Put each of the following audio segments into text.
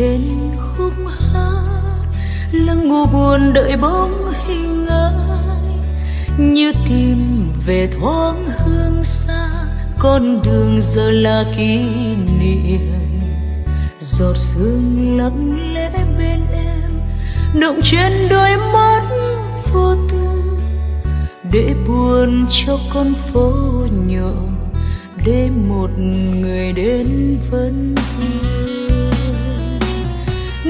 trên khúc hát, lắng ngủ buồn đợi bóng hình ai. Như tìm về thoáng hương xa, con đường giờ là kỷ niệm. Giọt sương lặng lẽ bên em, động trên đôi mắt vô tư. Để buồn cho con phố nhỏ, để một người đến vẫn vương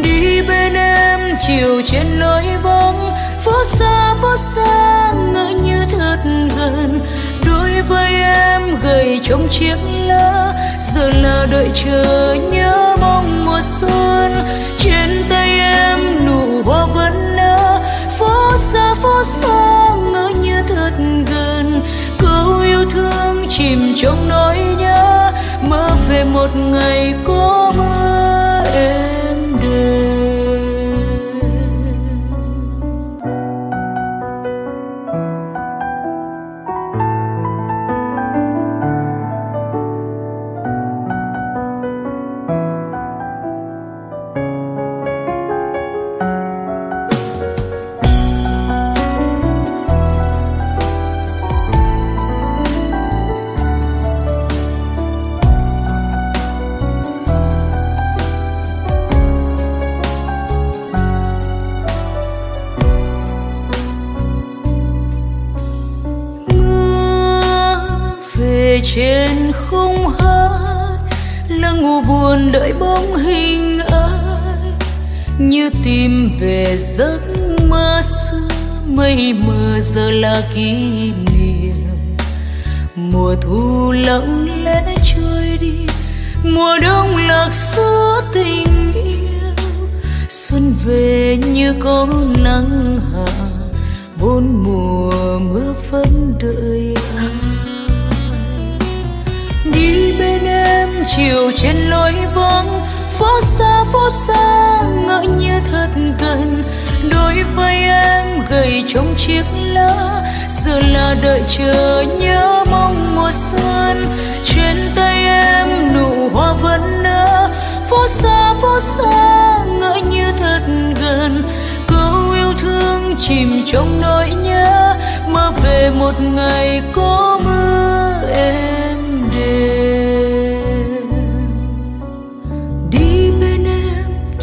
đi bên em, chiều trên lối bóng, phố xa phố xa, ngỡ như thật gần đối với em, gầy trong chiếc lá, giờ là đợi chờ nhớ mong mùa xuân. Trên tay em, nụ hoa vẫn nở, phố xa phố xa, ngỡ như thật gần câu yêu thương chìm trong nỗi nhớ, mơ về một ngày có mơ. Về trên khung hát lưng ngủ buồn đợi bóng hình ai. Như tìm về giấc mơ xưa, mây mờ giờ là kỷ niệm. Mùa thu lặng lẽ trôi đi, mùa đông lạc xứ tình yêu. Xuân về như có nắng hạ, bốn mùa mưa vẫn đợi chiều trên lối vắng phố xa phố xa, ngỡ như thật gần. Đối với em, gầy trong chiếc lá. Giờ là đợi chờ nhớ mong mùa xuân. Trên tay em nụ hoa vẫn nở. Phố xa phố xa, ngỡ như thật gần. Câu yêu thương chìm trong nỗi nhớ. Mơ về một ngày có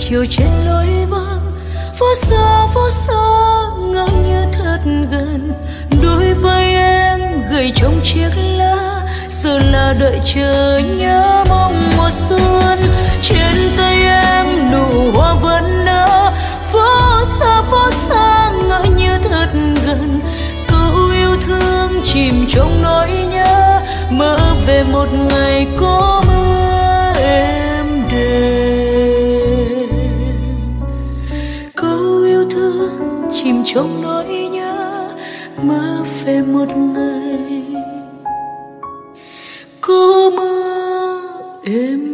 chiều trên lối vắng, phố xa phố xa ngỡ như thật gần. Đối với em gầy trong chiếc lá, giờ là đợi chờ nhớ mong mùa xuân. Trên tay em nụ hoa vẫn nở, phố xa phố xa ngỡ như thật gần. Câu yêu thương chìm trong nỗi nhớ, mơ về một ngày có mưa trong nỗi nhớ mơ về một ngày có mưa em